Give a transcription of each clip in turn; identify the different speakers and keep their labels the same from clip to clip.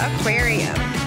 Speaker 1: Aquarium.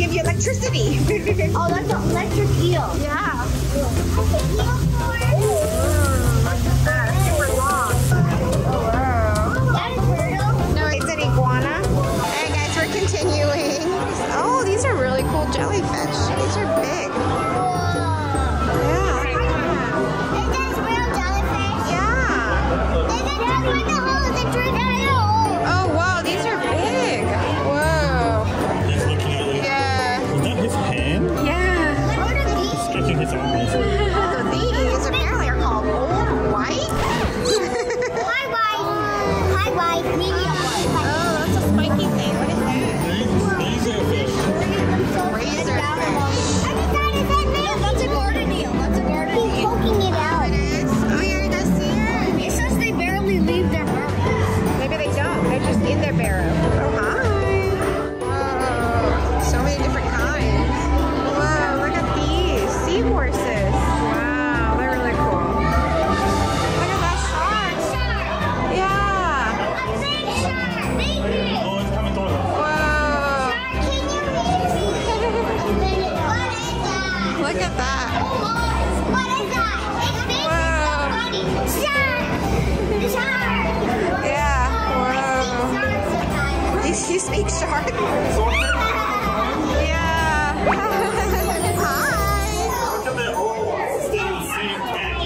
Speaker 1: give you electricity.
Speaker 2: oh, that's an electric eel.
Speaker 1: Yeah. Continuing. Oh, these are really cool jellyfish. These are big. Yeah.
Speaker 2: Yeah. Is real jellyfish?
Speaker 1: Yeah.
Speaker 2: Is it just like the hole in the
Speaker 3: you
Speaker 1: speak shark? yeah.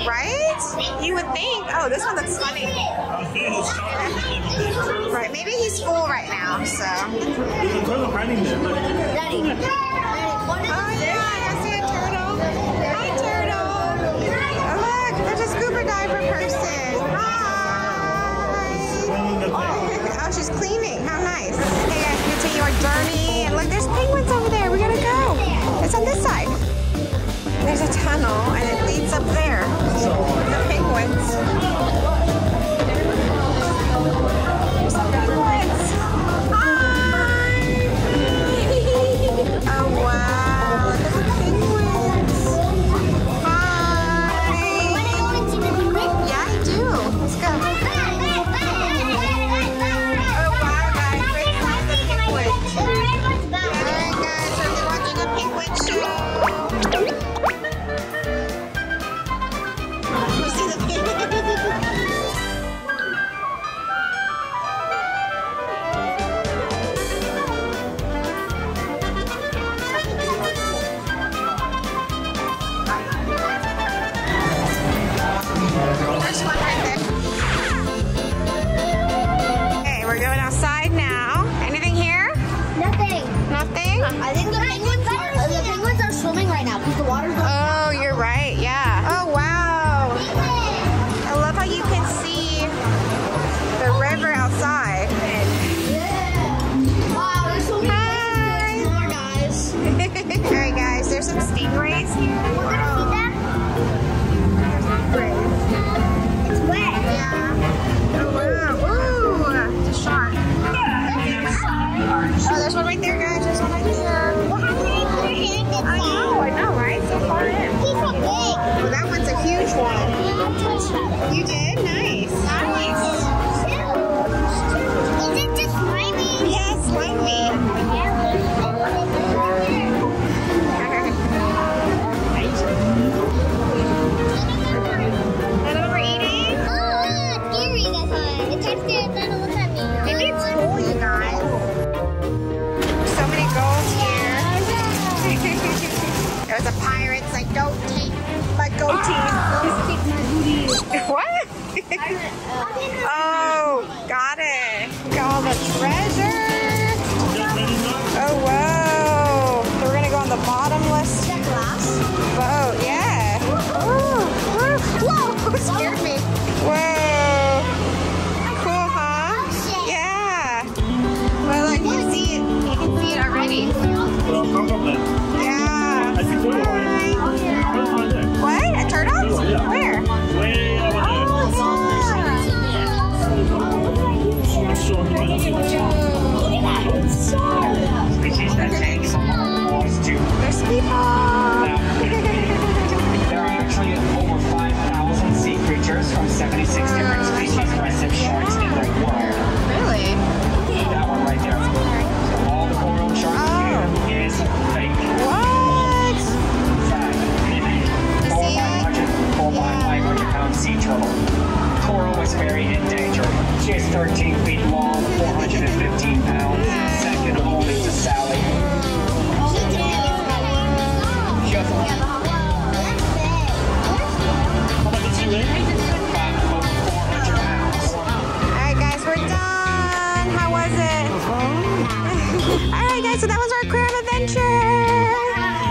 Speaker 1: right? You would think. Oh, this one looks funny. Right, maybe he's full right now, so. Oh, yeah, I see a turtle. Just There's a pirate's like don't take
Speaker 3: my goat. What?
Speaker 1: oh, got it. Got all the treasure. so
Speaker 4: that
Speaker 1: was our crab adventure.